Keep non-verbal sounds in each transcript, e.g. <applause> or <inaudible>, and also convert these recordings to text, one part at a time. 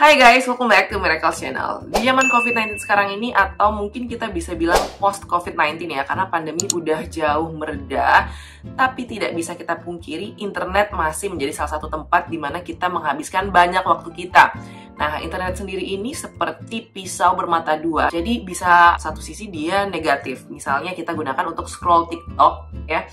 Hai guys, welcome back to Miracle Channel. Di zaman COVID-19 sekarang ini atau mungkin kita bisa bilang post COVID-19 ya karena pandemi udah jauh mereda, tapi tidak bisa kita pungkiri internet masih menjadi salah satu tempat di mana kita menghabiskan banyak waktu kita. Nah, internet sendiri ini seperti pisau bermata dua. Jadi bisa satu sisi dia negatif. Misalnya kita gunakan untuk scroll TikTok ya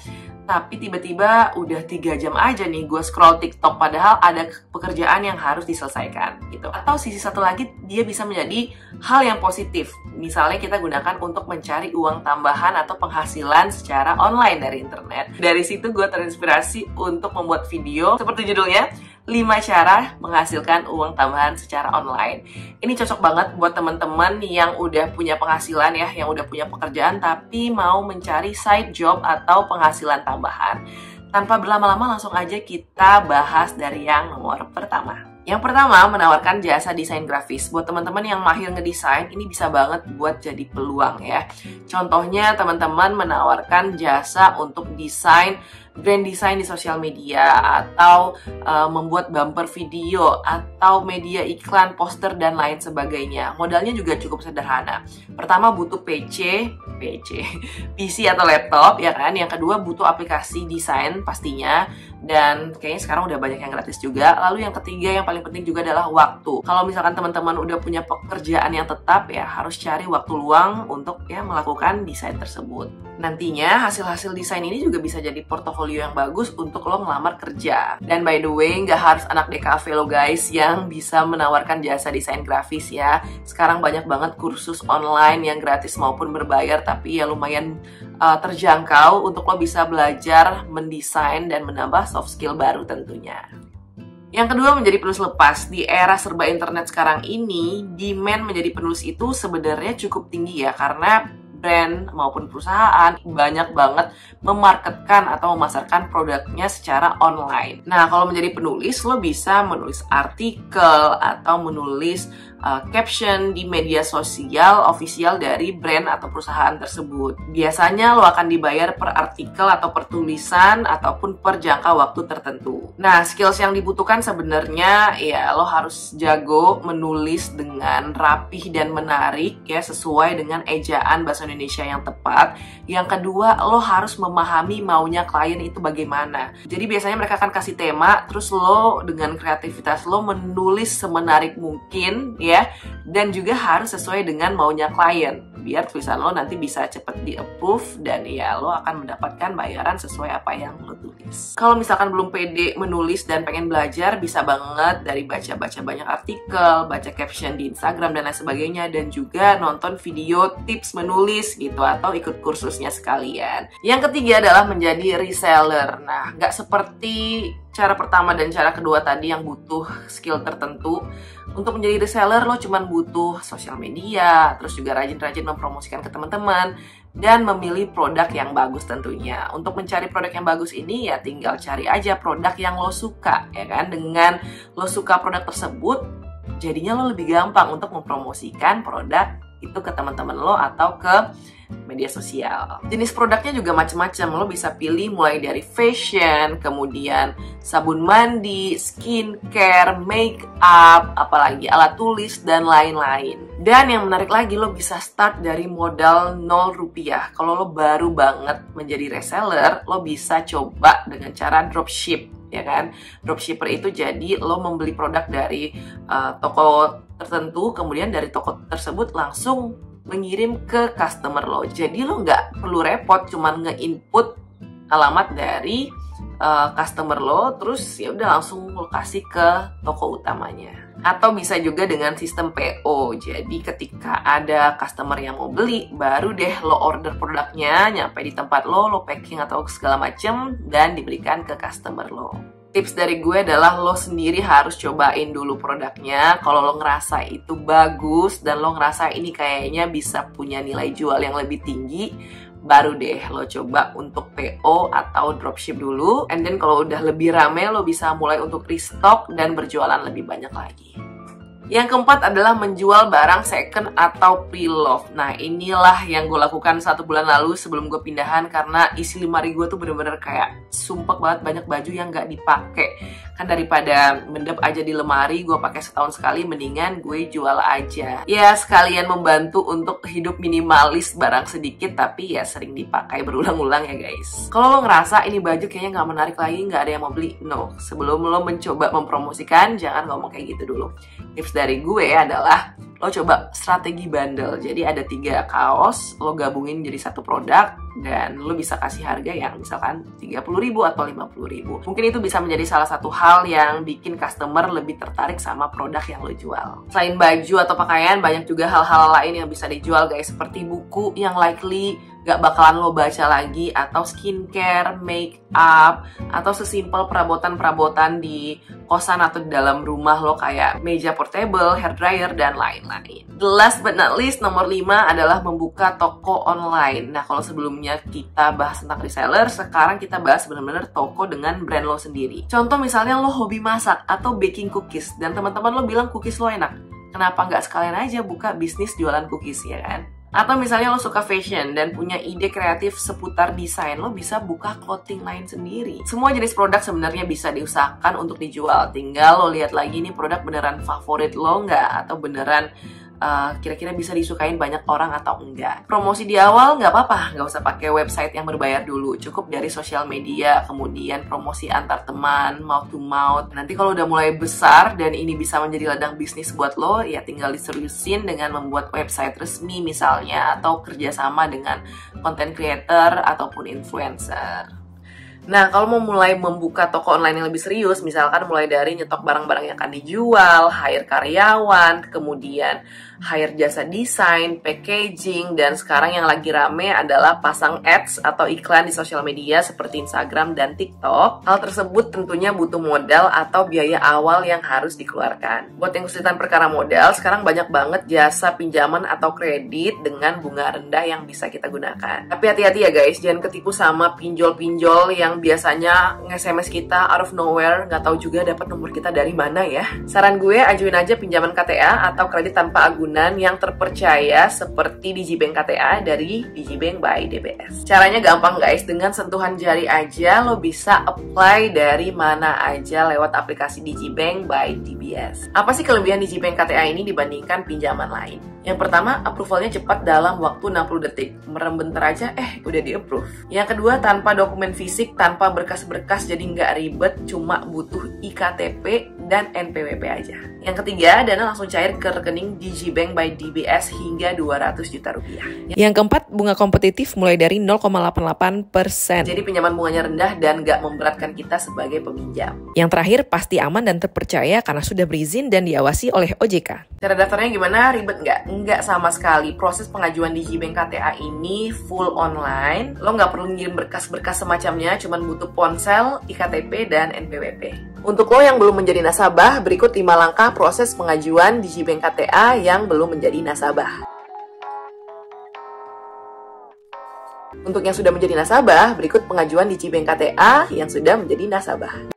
tapi tiba-tiba udah tiga jam aja nih gue scroll TikTok padahal ada pekerjaan yang harus diselesaikan gitu. Atau sisi satu lagi dia bisa menjadi hal yang positif. Misalnya kita gunakan untuk mencari uang tambahan atau penghasilan secara online dari internet. Dari situ gue terinspirasi untuk membuat video seperti judulnya 5 cara menghasilkan uang tambahan secara online. Ini cocok banget buat teman-teman yang udah punya penghasilan ya, yang udah punya pekerjaan tapi mau mencari side job atau penghasilan tambahan. Tanpa berlama-lama langsung aja kita bahas dari yang nomor pertama. Yang pertama, menawarkan jasa desain grafis. Buat teman-teman yang mahir ngedesain, ini bisa banget buat jadi peluang ya. Contohnya, teman-teman menawarkan jasa untuk desain brand design di sosial media atau uh, membuat bumper video atau media iklan, poster dan lain sebagainya. Modalnya juga cukup sederhana. Pertama butuh PC, PC, <laughs> PC atau laptop ya kan. Yang kedua butuh aplikasi desain pastinya dan kayaknya sekarang udah banyak yang gratis juga. Lalu yang ketiga yang paling penting juga adalah waktu. Kalau misalkan teman-teman udah punya pekerjaan yang tetap ya harus cari waktu luang untuk ya melakukan desain tersebut. Nantinya hasil-hasil desain ini juga bisa jadi portofolio yang bagus untuk lo ngelamar kerja. Dan by the way, nggak harus anak DKV lo guys yang bisa menawarkan jasa desain grafis ya. Sekarang banyak banget kursus online yang gratis maupun berbayar tapi ya lumayan uh, terjangkau untuk lo bisa belajar mendesain dan menambah soft skill baru tentunya. Yang kedua menjadi penulis lepas. Di era serba internet sekarang ini, demand menjadi penulis itu sebenarnya cukup tinggi ya karena brand maupun perusahaan banyak banget memarketkan atau memasarkan produknya secara online. Nah, kalau menjadi penulis, lo bisa menulis artikel atau menulis uh, caption di media sosial official dari brand atau perusahaan tersebut. Biasanya lo akan dibayar per artikel atau per tulisan ataupun per jangka waktu tertentu. Nah, skills yang dibutuhkan sebenarnya ya lo harus jago menulis dengan rapih dan menarik ya sesuai dengan ejaan bahasa Indonesia yang tepat. Yang kedua, lo harus memahami maunya klien itu bagaimana. Jadi biasanya mereka akan kasih tema, terus lo dengan kreativitas lo menulis semenarik mungkin ya dan juga harus sesuai dengan maunya klien biar tulisan lo nanti bisa cepet di approve dan ya lo akan mendapatkan bayaran sesuai apa yang lo tulis. Kalau misalkan belum pede menulis dan pengen belajar bisa banget dari baca-baca banyak artikel, baca caption di Instagram dan lain sebagainya dan juga nonton video tips menulis gitu atau ikut kursusnya sekalian. Yang ketiga adalah menjadi reseller. Nah, nggak seperti cara pertama dan cara kedua tadi yang butuh skill tertentu. Untuk menjadi reseller lo cuman butuh sosial media terus juga rajin-rajin mempromosikan ke teman-teman dan memilih produk yang bagus tentunya. Untuk mencari produk yang bagus ini ya tinggal cari aja produk yang lo suka ya kan? Dengan lo suka produk tersebut jadinya lo lebih gampang untuk mempromosikan produk itu ke teman-teman lo atau ke media sosial. Jenis produknya juga macam-macam. Lo bisa pilih mulai dari fashion, kemudian sabun mandi, skincare, make up, apalagi alat tulis dan lain-lain. Dan yang menarik lagi lo bisa start dari modal 0 rupiah. Kalau lo baru banget menjadi reseller, lo bisa coba dengan cara dropship ya kan dropshipper itu jadi lo membeli produk dari uh, toko tertentu kemudian dari toko tersebut langsung mengirim ke customer lo. Jadi lo nggak perlu repot, cuman nge-input alamat dari uh, customer lo, terus ya udah langsung lo kasih ke toko utamanya. Atau bisa juga dengan sistem PO. Jadi ketika ada customer yang mau beli, baru deh lo order produknya, nyampe di tempat lo, lo packing atau segala macem, dan diberikan ke customer lo tips dari gue adalah lo sendiri harus cobain dulu produknya. Kalau lo ngerasa itu bagus dan lo ngerasa ini kayaknya bisa punya nilai jual yang lebih tinggi, baru deh lo coba untuk PO atau dropship dulu. And then kalau udah lebih rame lo bisa mulai untuk restock dan berjualan lebih banyak lagi. Yang keempat adalah menjual barang second atau pre-love. Nah inilah yang gue lakukan satu bulan lalu sebelum gue pindahan karena isi lemari gue tuh bener-bener kayak sumpah banget banyak baju yang gak dipakai. Kan daripada mendep aja di lemari gue pakai setahun sekali mendingan gue jual aja. Ya sekalian membantu untuk hidup minimalis barang sedikit tapi ya sering dipakai berulang-ulang ya guys. Kalau lo ngerasa ini baju kayaknya nggak menarik lagi nggak ada yang mau beli no. Sebelum lo mencoba mempromosikan jangan ngomong kayak gitu dulu. Tips dari gue adalah lo coba strategi bundle. Jadi ada tiga kaos lo gabungin jadi satu produk dan lo bisa kasih harga yang misalkan 30.000 atau 50.000 mungkin itu bisa menjadi salah satu hal yang bikin customer lebih tertarik sama produk yang lo jual. Selain baju atau pakaian banyak juga hal-hal lain yang bisa dijual guys seperti buku yang likely gak bakalan lo baca lagi atau skincare, make up atau sesimpel perabotan-perabotan di kosan atau di dalam rumah lo kayak meja portable, hair dryer dan lain-lain. The last but not least nomor 5 adalah membuka toko online. Nah, kalau sebelumnya kita bahas tentang reseller, sekarang kita bahas benar-benar toko dengan brand lo sendiri. Contoh misalnya lo hobi masak atau baking cookies dan teman-teman lo bilang cookies lo enak. Kenapa nggak sekalian aja buka bisnis jualan cookies ya kan? Atau misalnya lo suka fashion dan punya ide kreatif seputar desain, lo bisa buka clothing line sendiri. Semua jenis produk sebenarnya bisa diusahakan untuk dijual. Tinggal lo lihat lagi nih produk beneran favorit lo nggak atau beneran uh, kira-kira bisa disukain banyak orang atau enggak. Promosi di awal nggak apa-apa, nggak usah pakai website yang berbayar dulu, cukup dari sosial media, kemudian promosi antar teman, mouth to mouth. Nanti kalau udah mulai besar dan ini bisa menjadi ladang bisnis buat lo, ya tinggal diseriusin dengan membuat website resmi misalnya, atau kerjasama dengan content creator ataupun influencer. Nah, kalau mau mulai membuka toko online yang lebih serius, misalkan mulai dari nyetok barang-barang yang akan dijual, hire karyawan, kemudian hire jasa desain, packaging, dan sekarang yang lagi rame adalah pasang ads atau iklan di sosial media seperti Instagram dan TikTok. Hal tersebut tentunya butuh modal atau biaya awal yang harus dikeluarkan. Buat yang kesulitan perkara modal, sekarang banyak banget jasa pinjaman atau kredit dengan bunga rendah yang bisa kita gunakan. Tapi hati-hati ya guys, jangan ketipu sama pinjol-pinjol yang biasanya nge-SMS kita out of nowhere, nggak tahu juga dapat nomor kita dari mana ya. Saran gue, ajuin aja pinjaman KTA atau kredit tanpa agunan yang terpercaya seperti Digibank KTA dari Digibank by DBS. Caranya gampang guys, dengan sentuhan jari aja lo bisa apply dari mana aja lewat aplikasi Digibank by DBS. Apa sih kelebihan Digibank KTA ini dibandingkan pinjaman lain? Yang pertama, approvalnya cepat dalam waktu 60 detik. Merem bentar aja, eh udah di approve. Yang kedua, tanpa dokumen fisik, tanpa berkas-berkas, jadi nggak ribet, cuma butuh IKTP dan NPWP aja. Yang ketiga, dana langsung cair ke rekening Digibank by DBS hingga 200 juta rupiah. Yang keempat, bunga kompetitif mulai dari 0,88 persen. Jadi pinjaman bunganya rendah dan nggak memberatkan kita sebagai peminjam. Yang terakhir, pasti aman dan terpercaya karena sudah berizin dan diawasi oleh OJK. Cara daftarnya gimana? Ribet nggak? Nggak sama sekali. Proses pengajuan Digibank KTA ini full online. Lo nggak perlu ngirim berkas-berkas semacamnya, cuman butuh ponsel, IKTP, dan NPWP. Untuk lo yang belum menjadi nasabah, berikut 5 langkah proses pengajuan Digibank KTA yang belum menjadi nasabah. Untuk yang sudah menjadi nasabah, berikut pengajuan Digibank KTA yang sudah menjadi nasabah.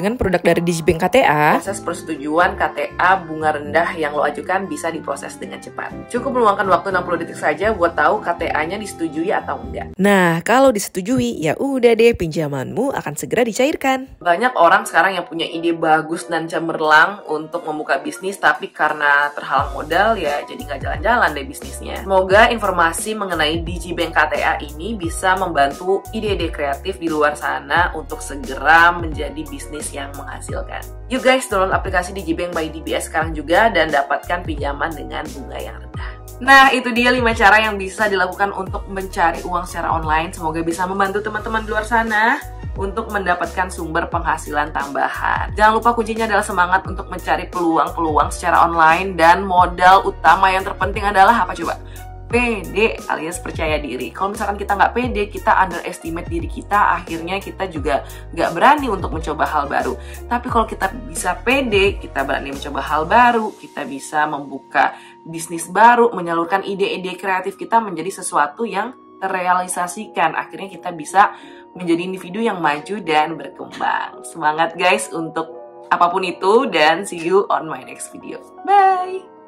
Dengan produk dari Digibank KTA, proses persetujuan KTA bunga rendah yang lo ajukan bisa diproses dengan cepat. Cukup meluangkan waktu 60 detik saja buat tahu KTA-nya disetujui atau enggak. Nah, kalau disetujui, ya udah deh pinjamanmu akan segera dicairkan. Banyak orang sekarang yang punya ide bagus dan cemerlang untuk membuka bisnis, tapi karena terhalang modal ya jadi nggak jalan-jalan deh bisnisnya. Semoga informasi mengenai Digibank KTA ini bisa membantu ide-ide kreatif di luar sana untuk segera menjadi bisnis yang menghasilkan. You guys download aplikasi Digibank by DBS sekarang juga dan dapatkan pinjaman dengan bunga yang rendah. Nah, itu dia 5 cara yang bisa dilakukan untuk mencari uang secara online. Semoga bisa membantu teman-teman di luar sana untuk mendapatkan sumber penghasilan tambahan. Jangan lupa kuncinya adalah semangat untuk mencari peluang-peluang secara online dan modal utama yang terpenting adalah apa coba? Pede alias percaya diri. Kalau misalkan kita nggak pede, kita underestimate diri kita, akhirnya kita juga nggak berani untuk mencoba hal baru. Tapi kalau kita bisa pede, kita berani mencoba hal baru, kita bisa membuka bisnis baru, menyalurkan ide-ide kreatif kita menjadi sesuatu yang terrealisasikan. Akhirnya kita bisa menjadi individu yang maju dan berkembang. Semangat guys untuk apa pun itu dan see you on my next video. Bye!